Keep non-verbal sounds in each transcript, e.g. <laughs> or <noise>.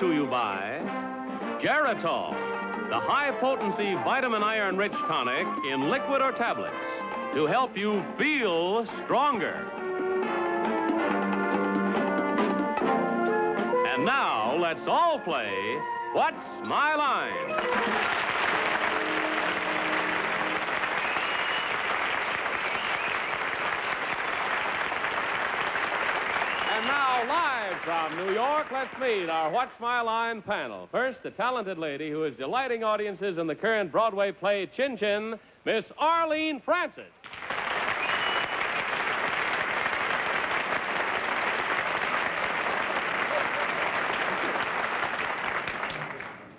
To you by Geritol, the high-potency vitamin iron-rich tonic in liquid or tablets to help you feel stronger. And now, let's all play What's My Line? And now, live from New York, let's meet our What's My Line panel. First, the talented lady who is delighting audiences in the current Broadway play Tchin-Tchin, Miss Arlene Francis.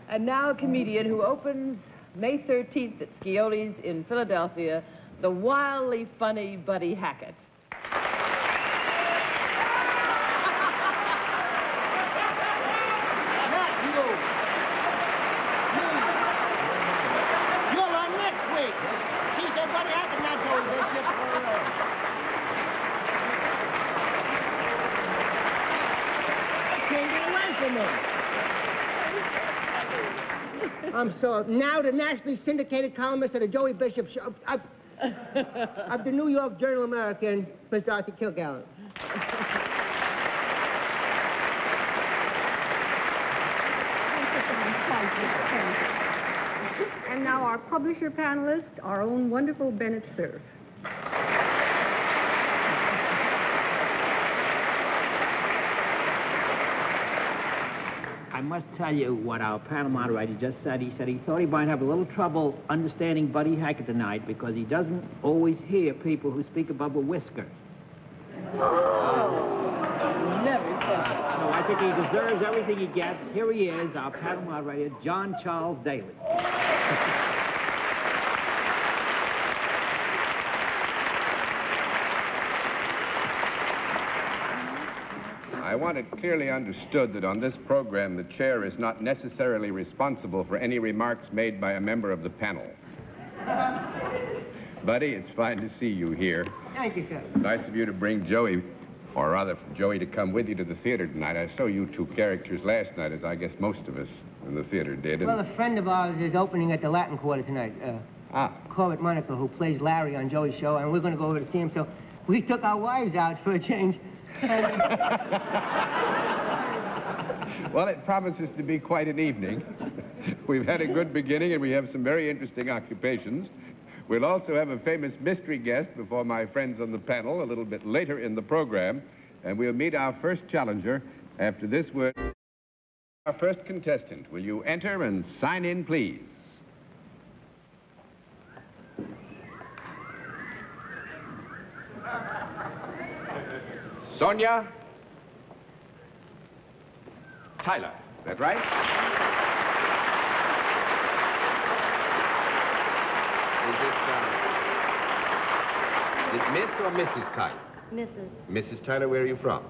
And now a comedian who opens May 13th at Sciolla's in Philadelphia, the wildly funny Buddy Hackett. Not you. You. You're on next week. Geez, everybody acting not Joey Bishop. I him. I'm so now the nationally syndicated columnist of the Joey Bishop show uh, of, of the New York Journal American, Mr. Dorothy Kilgallen. And now our publisher panelist, our own wonderful Bennett Cerf. I must tell you what our panel moderator just said. He said he thought he might have a little trouble understanding Buddy Hackett tonight because he doesn't always hear people who speak above a whisker. Never said that. So I think he deserves everything he gets. Here he is, our panel moderator, John Charles Daly. Want it clearly understood that on this program, the chair is not necessarily responsible for any remarks made by a member of the panel. <laughs> Buddy, it's fine to see you here. Thank you, sir. Nice of you to bring Joey, or rather, for Joey to come with you to the theater tonight. I saw you two characters last night, as I guess most of us in the theater did. Well, a friend of ours is opening at the Latin Quarter tonight. Uh, Ah, Corbett Monica, who plays Larry on Joey's show, and we're going to go over to see him. So we took our wives out for a change. <laughs> Well, it promises to be quite an evening. We've had a good beginning, and we have some very interesting occupations. We'll also have a famous mystery guest before my friends on the panel a little bit later in the program, and we'll meet our first challenger after this word. Our first contestant, will you enter and sign in, please? Sonia Tyler. Is that right? Is it, uh, is Miss or Mrs. Tyler? Mrs. Mrs. Tyler, where are you from?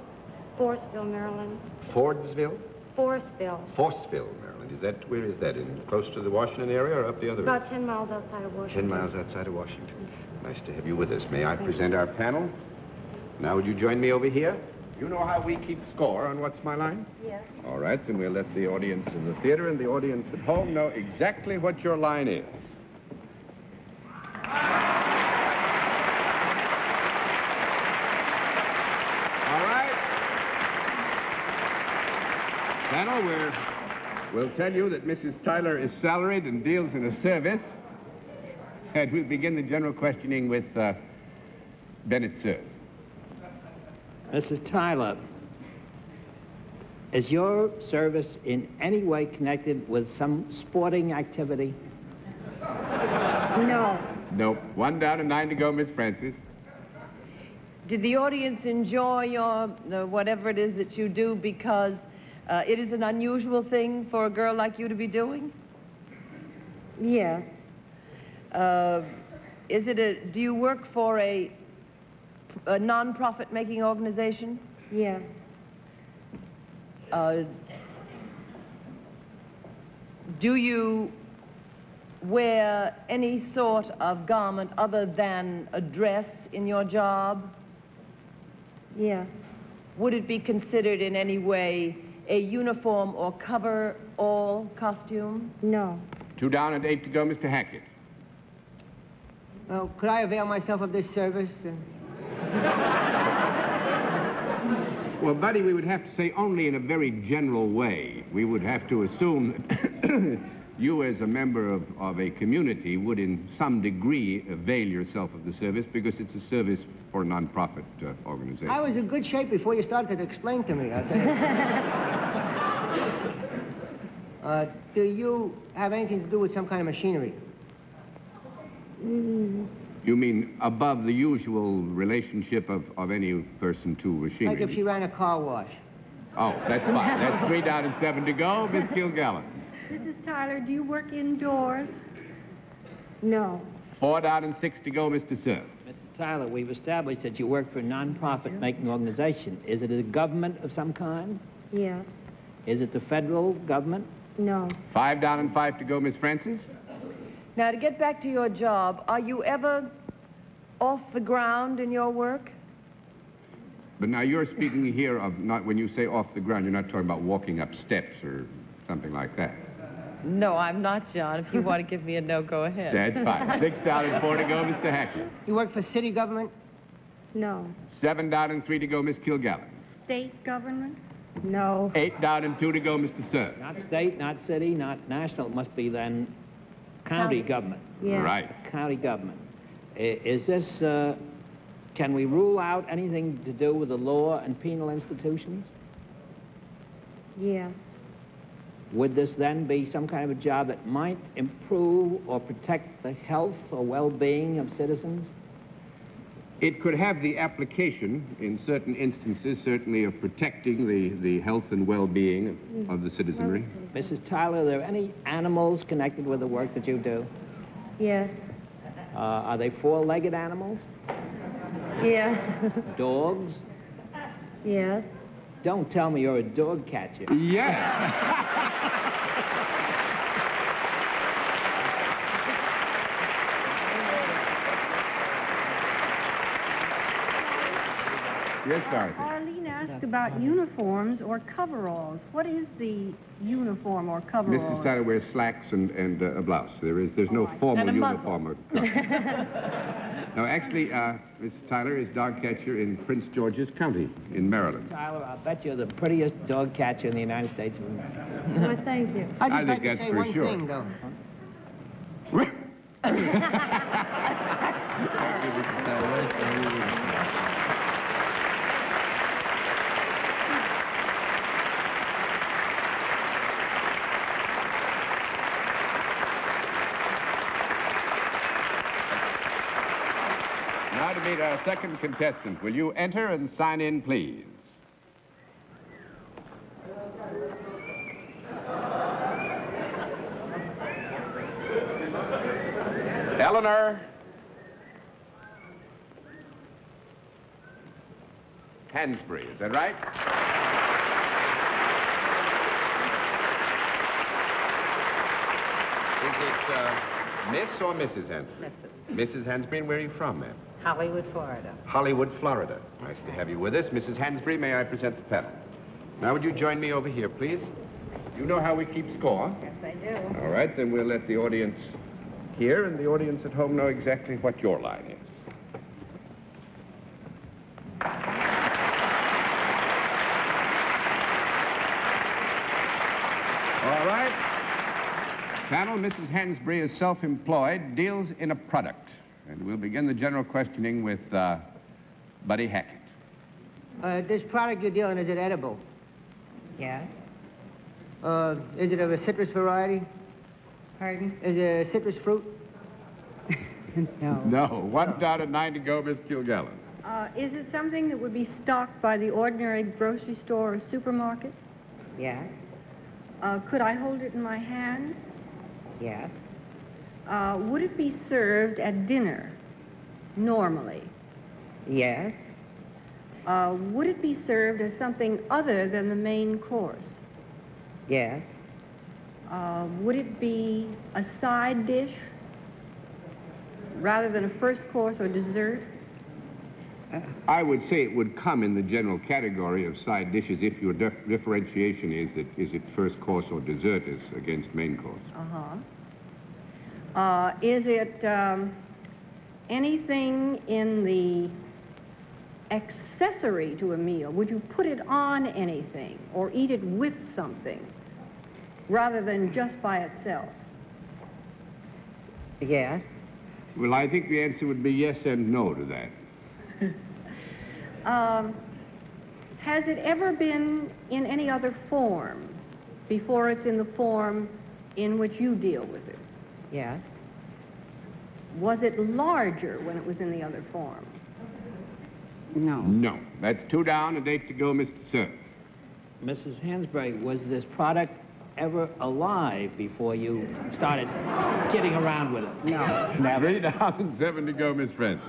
Forestville, Maryland. Fordsville? Forestville. Forestville, Maryland. Is that, where is that? In close to the Washington area or up the other About 10 miles outside of Washington. Ten miles outside of Washington. Nice to have you with us. May I present our panel? Now, would you join me over here? You know how we keep score on What's My Line? Yes. All right, then we'll let the audience in the theater and the audience at home know exactly what your line is. All right. Panel, we're, we'll tell you that Mrs. Tyler is salaried and deals in a service. And we'll begin the general questioning with uh, Bennett, sir. Mrs. Tyler, is your service in any way connected with some sporting activity? No. Nope. One down and nine to go, Miss Francis. Did the audience enjoy your, uh, whatever it is that you do because uh, it is an unusual thing for a girl like you to be doing? Yes. Uh, is it a, do you work for a, a non-profit making organization? Yes. Uh, do you wear any sort of garment other than a dress in your job? Yes. would it be considered in any way a uniform or cover-all costume? No. Two down and eight to go, Mr. Hackett. Well, could I avail myself of this service? Uh, Well, Buddy, we would have to say only in a very general way. We would have to assume that <coughs> you, as a member of, of a community, would in some degree avail yourself of the service because it's a service for a nonprofit uh, organization. I was in good shape before you started to explain to me. I'll <laughs> uh, do you have anything to do with some kind of machinery? You mean above the usual relationship of, of any person to machinery? Like if she ran a car wash. Oh, that's fine. <laughs> That's three down and seven to go. Miss Kilgallen. Mrs. Tyler, do you work indoors? No. Four down and six to go, Mr. Cerf. Mr. Tyler, we've established that you work for a non-profit making organization. Is it a government of some kind? Yes. Is it the federal government? No. Five down and five to go, Miss Francis. Now, to get back to your job, are you ever off the ground in your work? But now you're speaking here of not, when you say off the ground, you're not talking about walking up steps or something like that. No, I'm not, John. If you want to give me a no, go ahead. That's fine. <laughs> Six down and four to go, Mr. Hackett. You work for city government? No. Seven down and three to go, Miss Kilgallen. State government? No. Eight down and two to go, Mr. Cerf. Not state, not city, not national. It must be then county government. Yes. Right. County government. I- Is this, uh, can we rule out anything to do with the law and penal institutions? Yes. Would this then be some kind of a job that might improve or protect the health or well-being of citizens? It could have the application, in certain instances, certainly of protecting the, the health and well-being of, of the citizenry. Mrs. Tyler, are there any animals connected with the work that you do? Yes. Uh, are they four-legged animals? Yes. Dogs? yes. Don't tell me you're a dog catcher. Yes. <laughs> yes, Dorothy. Arlene asked about uniforms or coveralls. What is the uniform or coverall? Mrs. Tyler wears slacks and, and uh, a blouse. There is, there's no formal And a muzzle. uniform. Or <laughs> no, actually, uh, Mrs. Tyler is dog catcher in Prince George's County in Maryland. Tyler, I'll bet you're the prettiest dog catcher in the United States of America. Well, thank you. I'd I just think like to say for one sure. thing, though. <laughs> <laughs> Now to meet our second contestant. Will you enter and sign in, please? Eleanor. Hansbury, is that right? Is it uh, Miss or Mrs. Hansbury? Mrs. Mrs. Hansbury, and where are you from, ma'am? Hollywood, Florida. Hollywood, Florida. Nice to have you with us. Mrs. Hansbury, may I present the panel? Now, would you join me over here, please? You know how we keep score. Yes, I do. All right, then we'll let the audience hear and the audience at home know exactly what your line is. All right. Panel, Mrs. Hansbury is self-employed, deals in a product. And we'll begin the general questioning with uh, Buddy Hackett. Uh, this product you're dealing, is it edible? Yes. Uh, is it of a citrus variety? Pardon? Is it a citrus fruit? <laughs> No. No, one down and nine to go, Miss Kilgallen. Uh, is it something that would be stocked by the ordinary grocery store or supermarket? Yes. Uh, could I hold it in my hand? Yes. Uh, would it be served at dinner, normally? Yes. Uh, would it be served as something other than the main course? Yes. Uh, would it be a side dish rather than a first course or dessert? I would say it would come in the general category of side dishes if your dif- differentiation is that is it first course or dessert is against main course. Uh-huh. Uh, is it um, anything in the accessory to a meal? Would you put it on anything or eat it with something rather than just by itself? Yes. Well, I think the answer would be yes and no to that. <laughs> Um, has it ever been in any other form before it's in the form in which you deal with it? Yes. Was it larger when it was in the other form? No. No. That's two down and eight to go, Mr. Cerf. Mrs. Hansbury, was this product ever alive before you started kidding around with it? No. Three down and seven to go, Miss Francis.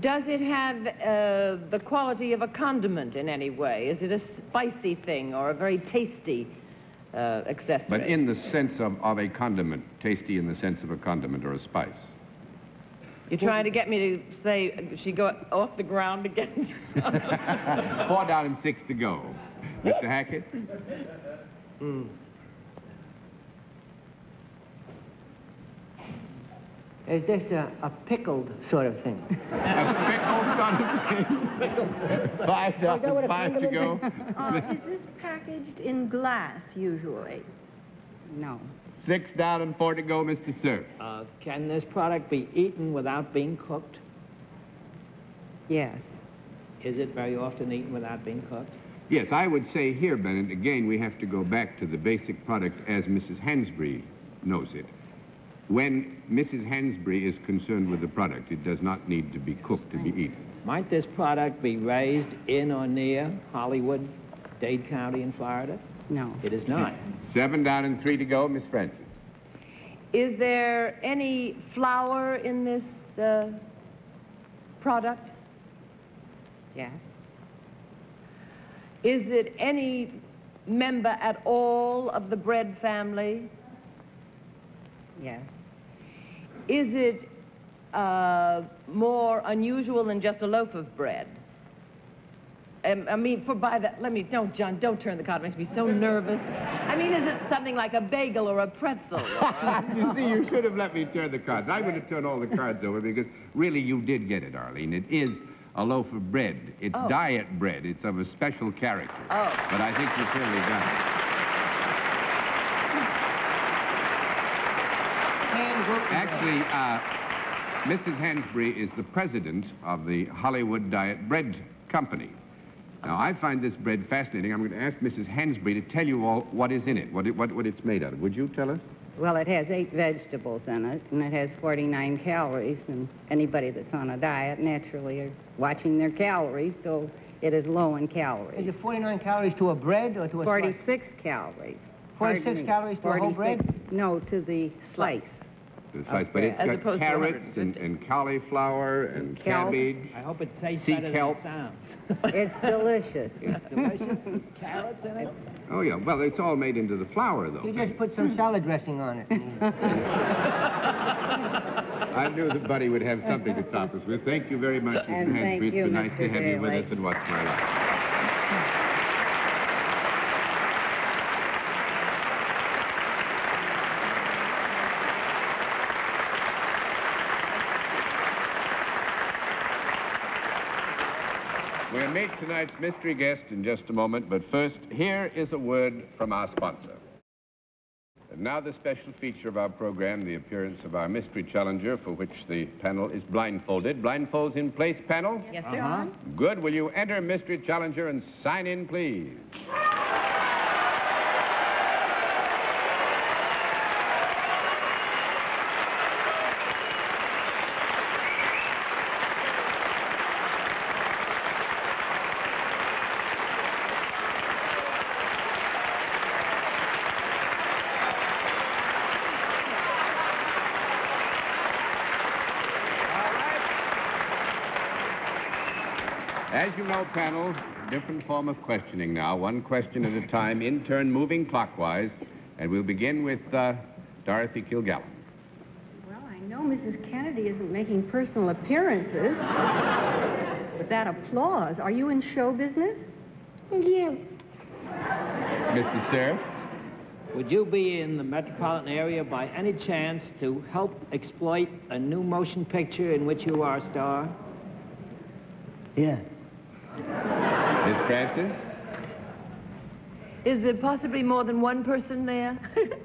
Does it have uh, the quality of a condiment in any way? Is it a spicy thing or a very tasty uh, accessory? But in the sense of, of a condiment, tasty in the sense of a condiment or a spice. You're trying to get me to say uh, she got off the ground again? <laughs> Four down and six to go. Mr. Hackett? Is this a, a pickled sort of thing? <laughs> A pickle sort of thing. Five down that what and a five to go. <laughs> Uh, is this packaged in glass usually? No. Six down and four to go, Mr. Cerf. Uh, can this product be eaten without being cooked? Yes. Is it very often eaten without being cooked? Yes, I would say here, Bennett, again, we have to go back to the basic product as Mrs. Hansbury knows it. When Mrs. Hansbury is concerned with the product, it does not need to be cooked to be eaten. Might this product be raised in or near Hollywood, Dade County in Florida? No. It is not. Seven down and three to go, Miss Francis. Is there any flour in this uh, product? Yes. Is it any member at all of the bread family? Yes. Is it uh, more unusual than just a loaf of bread? Um, I mean, for by that, let me, don't, John, don't turn the card. It makes me so nervous. I mean, is it something like a bagel or a pretzel? or- <laughs> you see, you should have let me turn the cards. I would have turned all the cards over because really you did get it, Arlene. It is a loaf of bread. It's Oh. diet bread. It's of a special character. Oh. But I think you clearly got it. Hand gluten bread. Actually, uh, Mrs. Hansbury is the president of the Hollywood Diet Bread Company. Now, I find this bread fascinating. I'm going to ask Mrs. Hansbury to tell you all what is in it, what, it, what, what it's made out of. Would you tell us? Well, it has eight vegetables in it, and it has 49 calories, and anybody that's on a diet naturally are watching their calories, so it is low in calories. Is it 49 calories to a bread or to a slice? 46 calories. 46 calories to a whole 46 No, to the slice. The slice, but it's As got carrots and, and cauliflower and Kelp. cabbage. I hope it tastes Sea better kelp. than it sounds. <laughs> It's delicious. It's delicious. Carrots in it. Oh, yeah. Well, it's all made into the flour, though. You just put some salad dressing on it. <laughs> I knew that Buddy would have something to top us with. Thank you very much, Mrs. And thank Hansbury. It's you, been nice to Mr. have you with us and watch My Life. We'll meet tonight's mystery guest in just a moment, but first, here is a word from our sponsor. And now the special feature of our program, the appearance of our mystery challenger, for which the panel is blindfolded. Blindfolds in place, panel? yes, sir. Uh-huh. Good. Will you enter mystery challenger and sign in, please? As you know, panel, different form of questioning now. One question at a time, in turn, moving clockwise. And we'll begin with uh, Dorothy Kilgallen. Well, I know Mrs. Kennedy isn't making personal appearances. but that applause. Are you in show business? Yeah. Mr. Cerf? Would you be in the metropolitan area by any chance to help exploit a new motion picture in which you are a star? Yeah. Miss Francis? Is there possibly more than one person there? <laughs>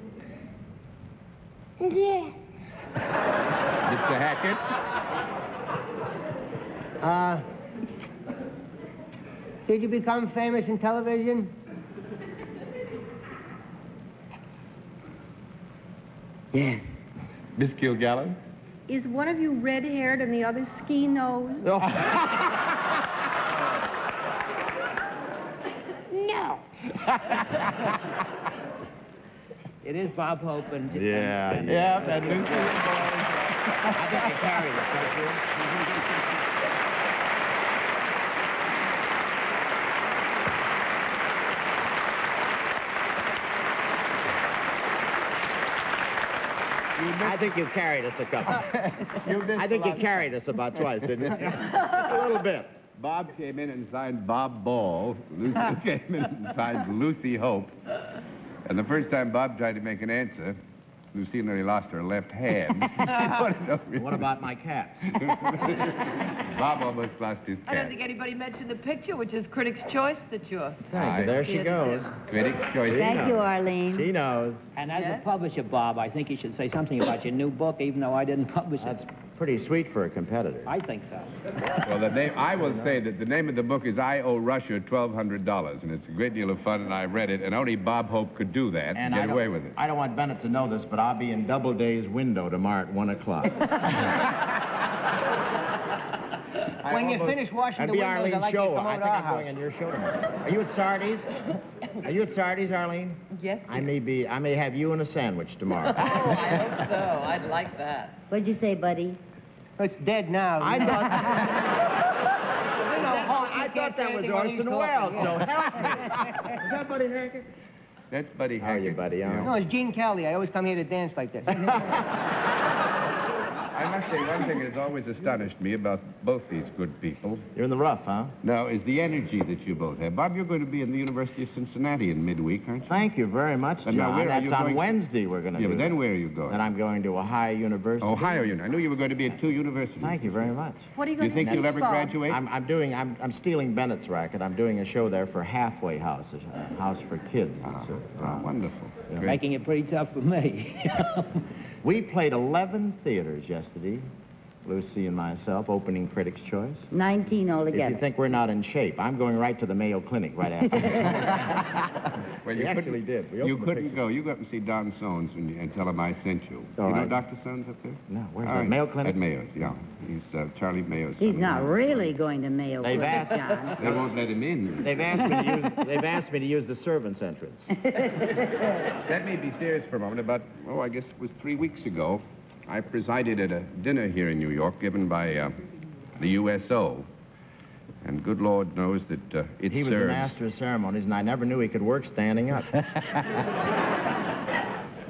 Yeah. Mr. Hackett? Uh, did you become famous in television? Yes. Miss Kilgallen? Is one of you red-haired and the other ski-nosed? <laughs> No. It is Bob Hope and... Yeah, and, yeah. and Lucy I think you carried it, don't you? I think you carried us a couple. <laughs> I think you carried us about twice, didn't you? <laughs> a little bit. Bob came in and signed Bob Ball. Lucy came in and signed Lucy Hope. And the first time Bob tried to make an answer, Lucy nearly lost her left hand. She wanted to know- What about my cats? <laughs> Bob almost lost his I don't think anybody mentioned the picture, which is Critics' Choice that you're... Aye. There she goes. Critics' choice. Thank you, Arlene. She knows. And as Yes? a publisher, Bob, I think you should say something about your new book, even though I didn't <laughs> publish That's it. Pretty sweet for a competitor. I think so. Well, the name, I will say that the name of the book is I Owe Russia $1,200, and it's a great deal of fun, and I read it, and only Bob Hope could do that and, And I get don't- away with it. I don't want Bennett to know this, but I'll be in Doubleday's window tomorrow at 1 o'clock. I <laughs> <laughs> When you finish washing the windows, Arlene's I'd like you to show. come I over think to our I'm house. going on your show tomorrow. Are you at Sardi's? <laughs> Are you at Sardi's, Arlene? Yes? I may be. I may have you in a sandwich tomorrow. Oh, I hope so. I'd like that. What'd you say, buddy? It's dead now. I know. <laughs> thought. You know, Hawk, I thought that was anything when he's Orson Welles. So help me. <laughs> Is that Buddy Hackett? That's Buddy How are you, Hackett. buddy? All right. No, it's Gene Kelly. I always come here to dance like this. <laughs> I must say, one thing that has always astonished me about both these good people You're in the rough, huh? No, is the energy that you both have. Bob, you're going to be in the University of Cincinnati in midweek, aren't you? Thank you very much, And now John. where are That's you on going- Wednesday we're going to Yeah, but then where are you going? Then I'm going to Ohio University. Ohio, you know. I knew you were going to be at two universities. Thank you very much. What are you going to Do you think you'll teach, ever Bob? graduate? I'm, I'm doing, I'm, I'm stealing Bennett's racket. I'm doing a show there for Halfway House, a house for kids. Ah, It's a- ah, wonderful. Great. Making it pretty tough for me. <laughs> We played 11 theaters yesterday, Lucy and myself, opening Critics' Choice. 19 altogether. If altogether. you think we're not in shape, I'm going right to the Mayo Clinic right after. <laughs> Well, We you actually couldn't- did. We you couldn't go. You go up and see Don Soanes and, and tell him I sent you. all you know. Dr. Soanes up there? no, where's All that? right. Mayo Clinic? At Mayo's, yeah. He's uh, Charlie Mayo's. He's son. not really going to Mayo They've Clinic, asked- John. They won't let him in. They've asked me to use, they've asked me to use the servants' entrance. <laughs> Let me be serious for a moment. About, oh, I guess it was three weeks ago, I presided at a dinner here in New York given by uh, the USO. And good Lord knows that uh, it He was a master of ceremonies, and I never knew he could work standing up. <laughs>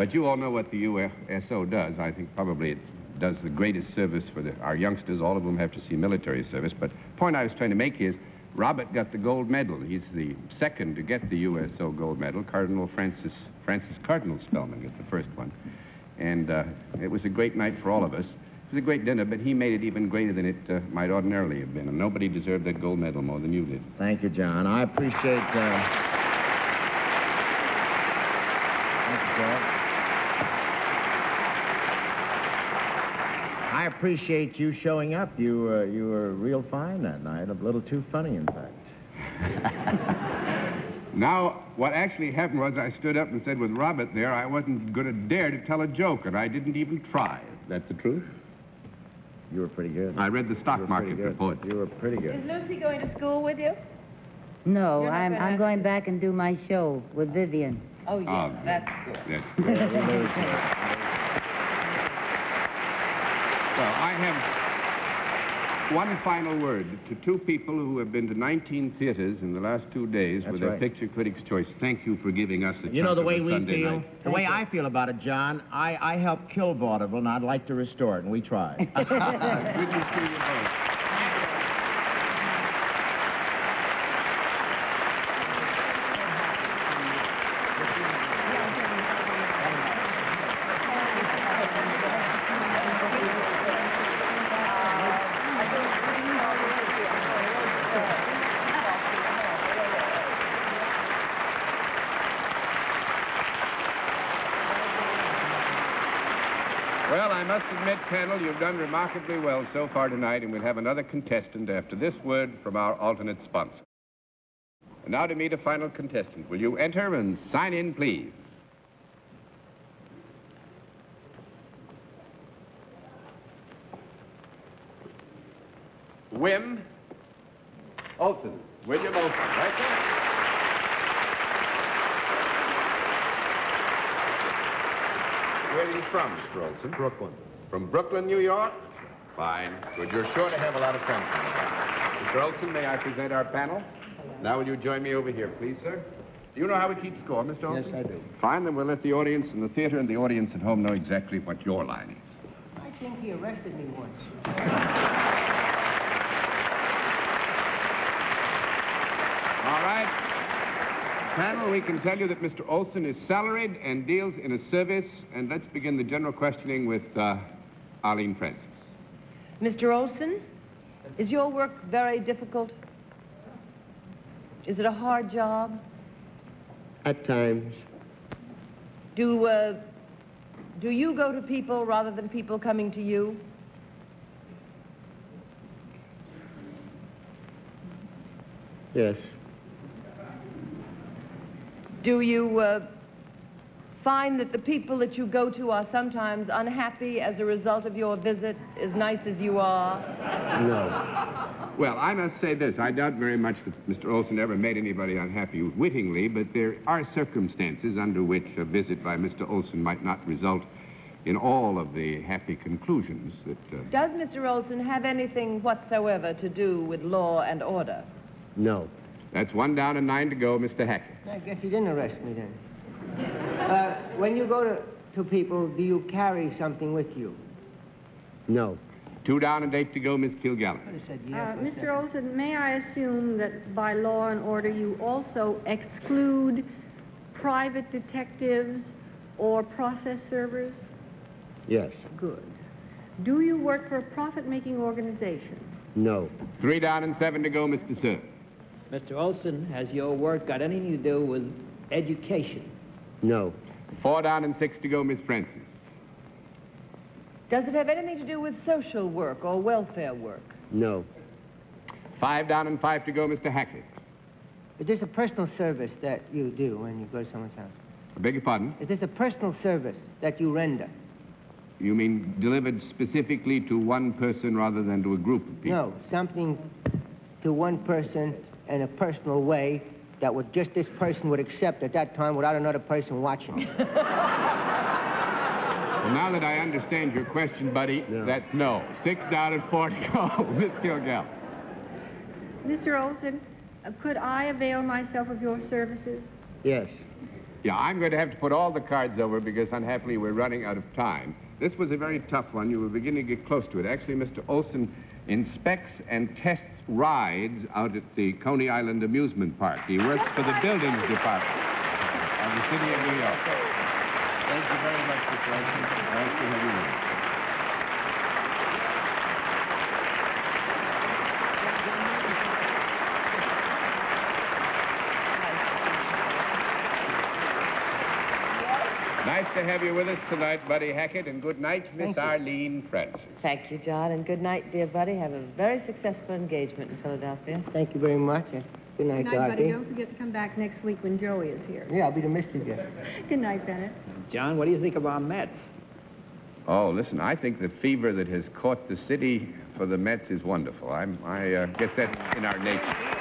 But you all know what the USO does. I think probably it does the greatest service for the, our youngsters, all of whom have to see military service. But the point I was trying to make is Robert got the gold medal. He's the second to get the USO gold medal. Cardinal Francis, Francis Cardinal Spellman got the first one. And uh, it was a great night for all of us. It was a great dinner, but he made it even greater than it uh, might ordinarily have been. And nobody deserved that gold medal more than you did. Thank you, John. I appreciate. Uh... Thank you, George. I appreciate you showing up. You uh, you were real fine that night. A little too funny, in fact. <laughs> Now, what actually happened was I stood up and said, with Robert there, I wasn't going to dare to tell a joke, and I didn't even try. That's the truth. You were pretty good. I read the stock market report. You were pretty good. Is. Lucy going to school with you? No, I'm, gonna I'm going back and do my show with Vivian. Oh, ah, yes, Oh, that's good. Yes. Yeah, we lose her. Well, I have one final word to two people who have been to 19 theaters in the last two days That's with their right. picture critics' choice. Thank you for giving us a You know the way we Sunday feel? night. The way I feel about it, John, I, I helped kill vaudeville, and I'd like to restore it, and we tried. <laughs> Good to see you both. Must admit, panel, you've done remarkably well so far tonight, and we'll have another contestant after this word from our alternate sponsor. And now to meet a final contestant. Will you enter and sign in, please? Wim Olson. William Olson. Right there. Where are you from, Mr. Olson? Brooklyn. From Brooklyn, New York? Fine. Good. You're sure to have a lot of friends. Mr. Olson, may I present our panel? Now, will you join me over here, please, sir? Do you know how we keep score, Mr. Olson? Yes, I do. Fine, then we'll let the audience in the theater and the audience at home know exactly what your line is. I think he arrested me once. All right. Panel, we can tell you that Mr. Olson is salaried and deals in a service. And let's begin the general questioning with uh, Arlene Francis. Mr. Olson, is your work very difficult? Is it a hard job? At times. Do, uh, do you go to people rather than people coming to you? Yes. Do you uh, find that the people that you go to are sometimes unhappy as a result of your visit, as nice as you are? No. Well, I must say this. I doubt very much that Mr. Olson ever made anybody unhappy wittingly, but there are circumstances under which a visit by Mr. Olson might not result in all of the happy conclusions that. Uh... Does Mr. Olson have anything whatsoever to do with law and order? No. That's one down and nine to go, Mr. Hackett. I guess he didn't arrest me then. Uh, when you go to, to people, do you carry something with you? No. Two down and eight to go, Miss Kilgallen. I said Uh, yes. what's Mr. that? Olson, may I assume that by law and order you also exclude private detectives or process servers? Yes. Good. Do you work for a profit-making organization? No. Three down and seven to go, Mr. Cerf. Mr. Olson, has your work got anything to do with education? No. Four down and six to go, Miss Francis. Does it have anything to do with social work or welfare work? No. Five down and five to go, Mr. Hackett. Is this a personal service that you do when you go to someone's house? I beg your pardon? Is this a personal service that you render? You mean delivered specifically to one person rather than to a group of people? No, something to one person in a personal way that would just this person would accept at that time without another person watching. <laughs> Well, now that I understand your question, buddy, No. that's no. Six down and four to go, Miss Kilgall. Mr. Olson, uh, could I avail myself of your services? yes. Yeah, I'm going to have to put all the cards over because unhappily we're running out of time. This was a very tough one. You were beginning to get close to it. Actually, Mr. Olson inspects and tests rides out at the Coney Island Amusement Park. He works for the buildings department of the city of New York. Thank you very much, Mr. Olson. Nice to have you with us. Nice to have you with us tonight, Buddy Hackett, and good night, Miss Thank you. Arlene Francis. Thank you, John, and good night, dear buddy. Have a very successful engagement in Philadelphia. Thank you very much. and Good night, Good night, buddy. Don't forget to come back next week when Joey is here. Yeah, I'll be the mystery guest. Good night, Bennett. John, what do you think of our Mets? Oh, listen, I think the fever that has caught the city for the Mets is wonderful. I'm, I uh, guess that's in our nature.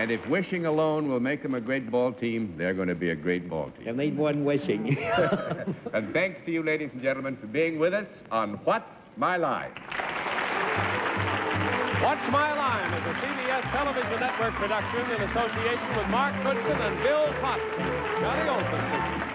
And if wishing alone will make them a great ball team, they're going to be a great ball team. They'll need more than wishing. <laughs> and thanks to you, ladies and gentlemen, for being with us on What's My Line. What's My Line is a CBS television network production in association with Mark Goodson and Bill Todman. Johnny Olson. speaking.